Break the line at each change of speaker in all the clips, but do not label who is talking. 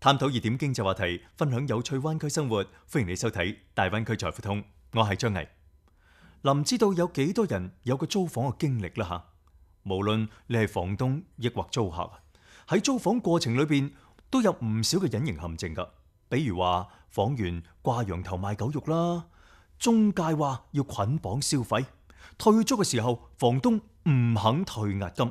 探討熱點經濟話題，分享有趣灣區生活，歡迎你收睇《大灣區財富通》，我係張毅。林知道有幾多人有個租房嘅經歷啦吓？無論你係房東抑或租客，喺租房過程裏邊都有唔少嘅隱形陷阱噶。比如話房源掛羊頭賣狗肉啦，中介話要捆綁消費，退租嘅時候房東唔肯退押金，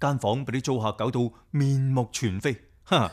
間房俾啲租客搞到面目全非，哈，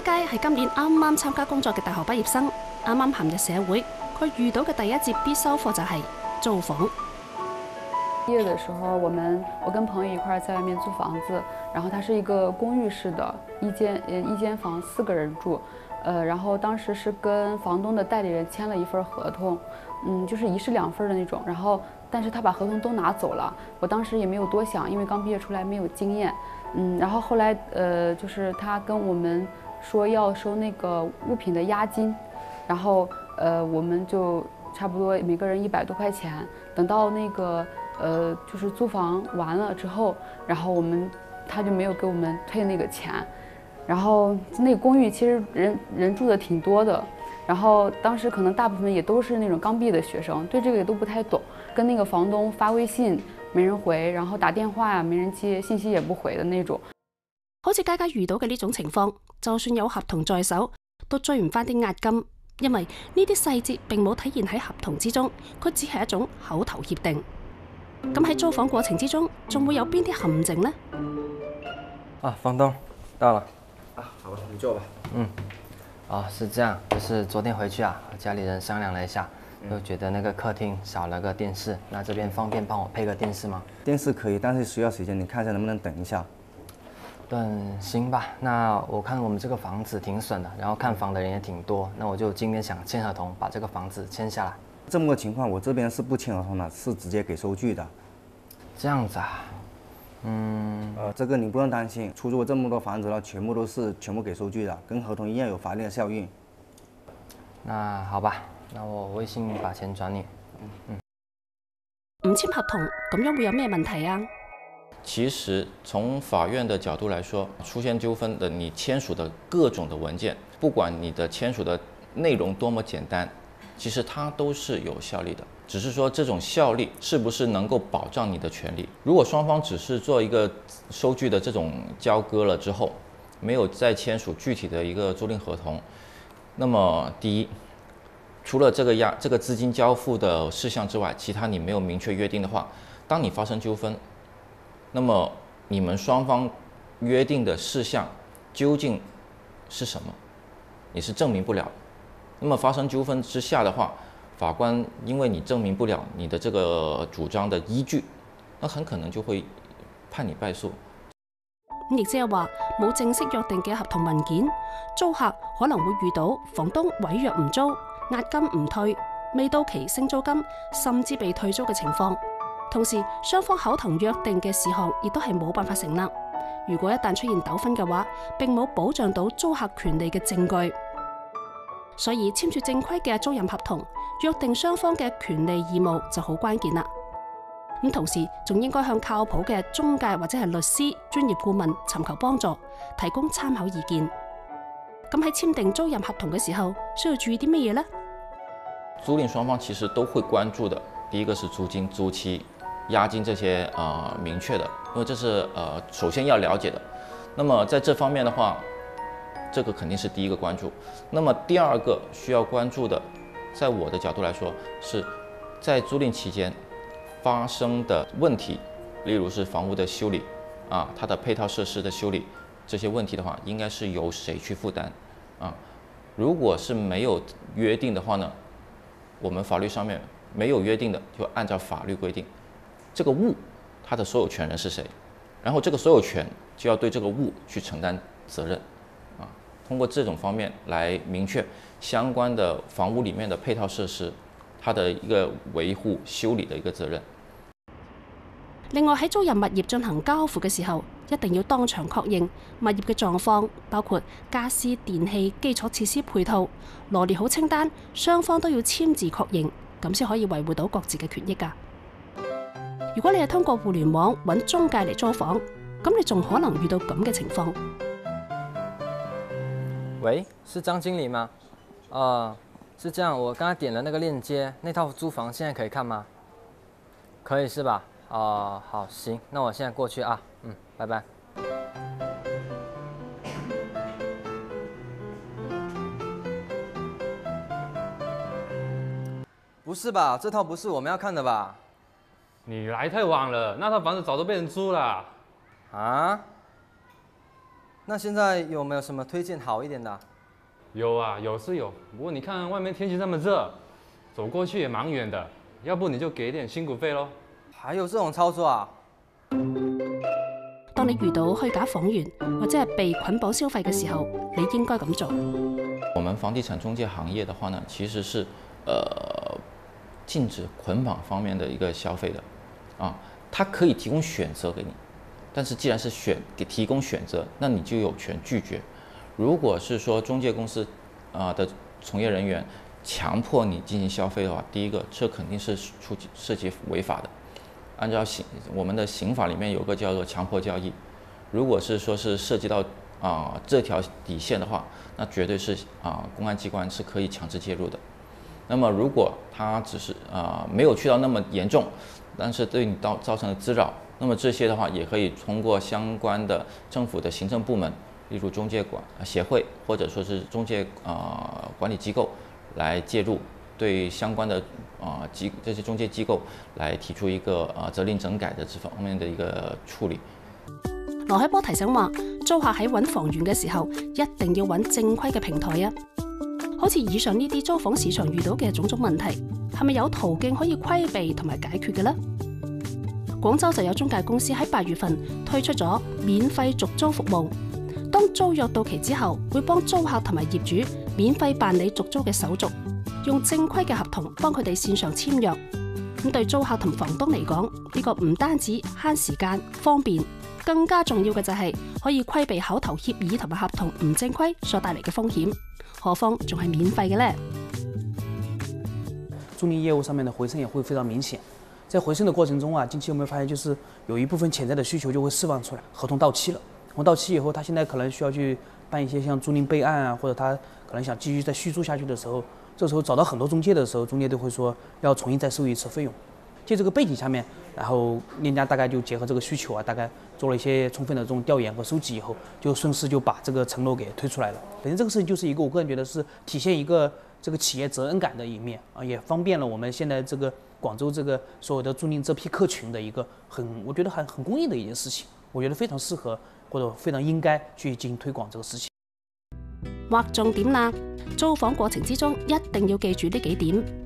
佳佳系今年啱啱参加工作嘅大学毕业生，啱啱陷入社会，佢遇到嘅第一节必修课就系租房。
毕业的时候，我们我跟朋友一塊在外面租房子，然后它是一个公寓式的，一间呃一间房四个人住，呃，然后当时是跟房东的代理人签了一份合同，嗯，就是一式两份的那种，然后但是他把合同都拿走了，我当时也没有多想，因为刚毕业出来没有经验，嗯，然后后来呃就是他跟我们说要收那个物品的押金，然后呃我们就差不多每个人一百多块钱，等到那个。呃，就是租房完了之后，然后我们他就没有给我们退那个钱，然后那個公寓其实人人住的挺多的，然后当时可能大部分也都是那種剛畢業的学生，对这个也都不太懂，跟那个房东发微信没人回，然后打电话呀没人接，信息也不回的那种。
好似佳佳遇到嘅呢种情况，就算有合同在手，都追唔翻啲押金，因為呢啲細節並冇體現喺合同之中，佢只係一種口頭協定。咁喺租房過程之中，仲會有邊啲陷阱呢？
啊，房東，到了。
啊，好吧，你坐吧。
嗯，哦，是這樣，就是昨天回去啊，和家裏人商量了一下，就覺得那個客廳少了個電視，那這邊方便幫我配個電視嗎？
電視可以，但是需要時間，你看一下能不能等一下。
等，行吧。那我看我们这个房子挺损的，然后看房的人也挺多，那我就今天想签合同，把这个房子签下来。
这么个情况，我这边是不签合同的，是直接给收据的。
这样子啊，嗯，
呃，这个你不用担心，出租这么多房子了，全部都是全部给收据的，跟合同一样有法律的效应。
那好吧，那我微信把钱转你。嗯
嗯。唔簽合同咁樣會有咩问题啊？
其实从法院的角度来说，出现纠纷的你签署的各种的文件，不管你的签署的内容多么简单。其实它都是有效力的，只是说这种效力是不是能够保障你的权利。如果双方只是做一个收据的这种交割了之后，没有再签署具体的一个租赁合同，那么第一，除了这个押这个资金交付的事项之外，其他你没有明确约定的话，当你发生纠纷，那么你们双方约定的事项究竟是什么，你是证明不了。那么发生纠纷之下的话，法官因为你证明不了你的这个主张的依据，那很可能就会判你败诉。
亦即系话冇正式约定嘅合同文件，租客可能会遇到房东违约唔租、押金唔退、未到期升租金，甚至被退租嘅情况。同時，雙方口頭約定嘅事項亦都係冇辦法成立。如果一旦出現糾紛嘅話，並冇保障到租客權利嘅證據。所以簽署正規嘅租赁合同，約定雙方嘅權利義務就好關鍵啦。咁同時仲應該向靠譜嘅中介或者係律師、專業顧問尋求幫助，提供參考意見。咁喺簽訂租赁合同嘅時候，需要注意啲乜嘢呢？
租賃雙方其實都會關注的，第一個是租金、租期、押金这些啊、呃、明确的，因为这是呃首先要了解的。那么在这方面的话，这个肯定是第一个关注，那么第二个需要关注的，在我的角度来说，是在租赁期间发生的问题，例如是房屋的修理，啊，它的配套设施的修理，这些问题的话，应该是由谁去负担？啊，如果是没有约定的话呢，我们法律上面没有约定的，就按照法律规定，这个物它的所有权人是谁，然后这个所有权就要对这个物去承担责任啊。通过这种方面来明确相关的房屋里面的配套设施，它的一个维护修理的一个责任。
另外喺租入物业进行交付嘅时候，一定要当场确认物业嘅状况，包括家私、电器、基础设施配套，罗列好清单，双方都要签字确认，咁先可以维护到各自嘅权益噶。如果你係通過互聯網揾中介嚟租房，咁你仲可能遇到咁嘅情況。
喂，是张经理吗？呃，是这样，我刚才点了那个链接，那套租房现在可以看吗？可以是吧？哦、好，行，那我现在过去啊，嗯，拜拜。不是吧？这套不是我们要看的吧？
你来太晚了，那套房子早都被人租了。
啊？那现在有没有什么推荐好一点的？
有啊，有是有，不过你看外面天气这么热，走过去也蛮远的，要不你就给点辛苦费咯。
还有这种操作啊？
当你遇到虚假房源或者係被捆绑消费嘅时候，你應該咁做。
我们房地产中介行业的话呢，其实是呃禁止捆绑方面的一个消费的，啊，他可以提供选择给你，但是既然是选给提供选择，那你就有权拒绝。如果是说中介公司啊、的从业人员强迫你进行消费的话，第一个这肯定是触及涉及违法的。按照刑我们的刑法里面有个叫做强迫交易，如果是说是涉及到啊、这条底线的话，那绝对是啊、公安机关是可以强制介入的。那么如果他只是啊、没有去到那么严重，但是对你造造成了滋扰，那么这些的话也可以通过相关的政府的行政部门，例如中介管协会或者说是中介啊、管理机构来介入，对相關的啊機這些中介機構來提出一個啊责令整改的這方面的一個處理。
羅海波提醒話，租客喺揾房源嘅時候，一定要揾正規嘅平台啊！好似以上呢啲租房市場遇到嘅種種問題，係咪有途徑可以規避同埋解決嘅呢？廣州就有中介公司喺八月份推出咗免費續租服務，當租約到期之後，會幫租客同埋業主免費辦理續租嘅手續，用正規嘅合同幫佢哋線上簽約。咁對租客同房東嚟講，呢、個唔單止慳時間方便，更加重要嘅就系可以规避口头协议同埋合同唔正规所带嚟嘅风险。何况仲系免费嘅呢？
租赁业务上面的回升也会非常明显。在回升的过程中啊，近期有没有发现，就是有一部分潜在的需求就会释放出来，合同到期了，合同到期以后，他现在可能需要去办一些像租赁备案啊，或者他可能想继续再续租下去的时候，这时候找到很多中介的时候，中介都会说要重新再收一次费用。借这个背景下面，然后链家大概就结合这个需求啊，大概做了一些充分的这种调研和收集以后，就顺势就把这个承诺给推出来了。本身这个事情就是一个我个人觉得是体现一个这个企业责任感的一面啊，也方便了我们现在这个广州这个所有的租赁这批客群的一个很，我觉得还很公益的一件事情。我觉得非常适合或者非常应该去进行推广这个事情。
划重点啦！租房过程之中一定要记住呢几点：